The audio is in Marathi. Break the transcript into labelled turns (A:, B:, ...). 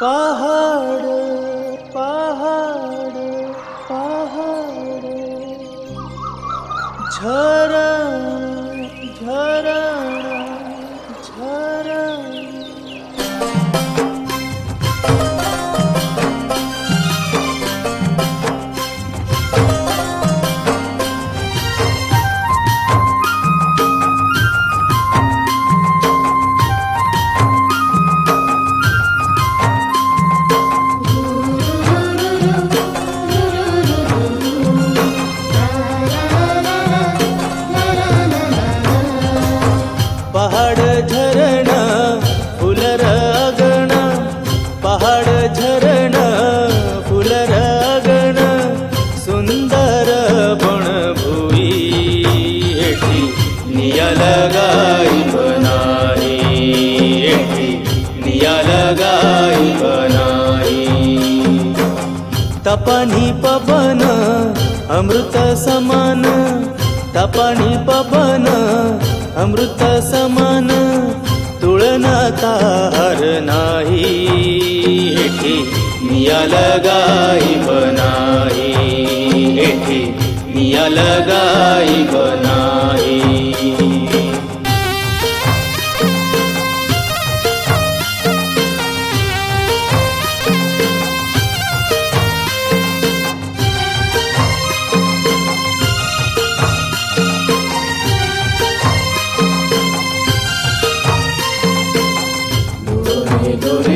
A: पहाड झरण तपानी पवन अमृत समान. तपानी पवन अमृत समान. तुळना तार नाही हेठी नियाल गाई बनाई. हेठी नियाल गाई बनाई. adorar.